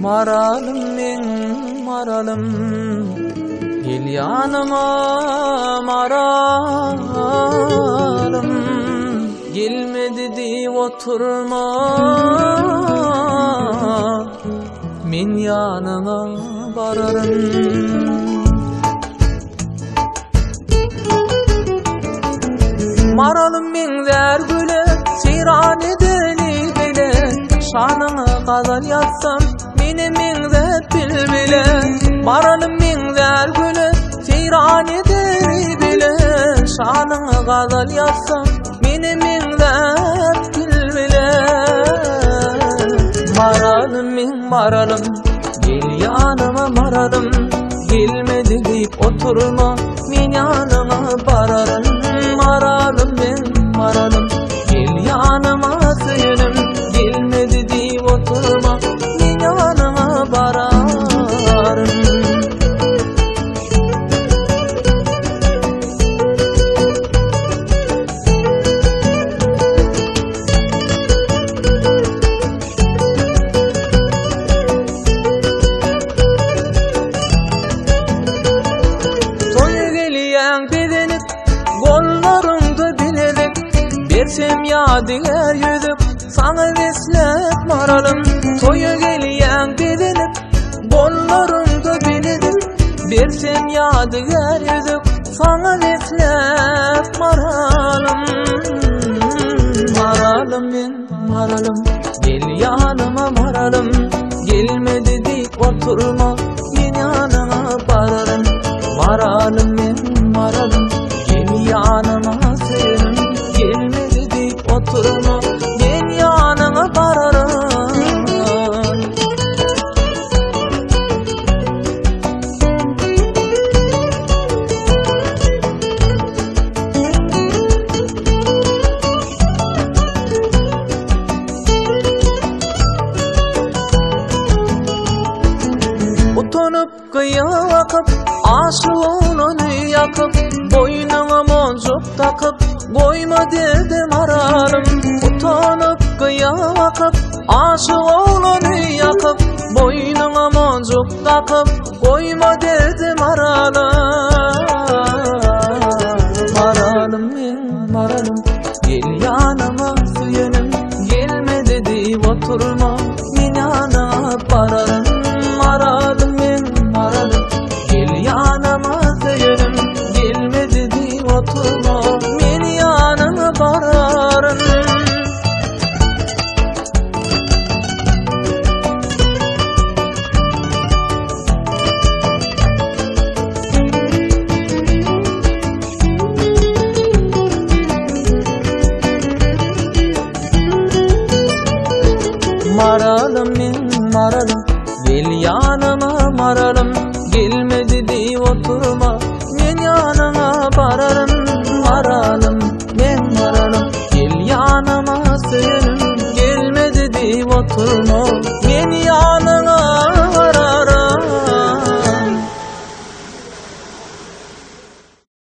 Maralım men maralım. Gel yanıma maralım. Gelmedi diye oturma. Men yanına bararım Maralım men der güle Seyran edeli bile Şanına gazal yazsam Meni men de bil bile Maralım men der güle Seyran edeli bile Şanına gazal yazsam Meni men de bil bile. Maralım men maralım Gel yanıma maralım Gelmedi deyip oturma Men yanıma Bersem yadigar yüzük Sana veslep maralım. Toyu geliyen bedenip Kollarımda biledik Bersem yadigar yüzük Sana veslep maralım. Maralım men maralım. Gel yanıma maralım. Gelmedi deyip oturma. Men yanına bararım Maralım Utanıp kıya akıp Aşığını yakıp Boynuna moncuk takıp Koyma dedim ararım. Utanıp kıya akıp Aşığını yakıp Boynuna moncuk takıp Koyma dedim ararım Maralım men maralım Gel yanıma suyunum Gelme dedi oturma men maralım. Gel yanıma maralım. Gelmedi diye oturma. Men yanına bararım Maralım. Men maralım. Gel yanıma sığınım. Gelmedi diye oturma